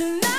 tonight.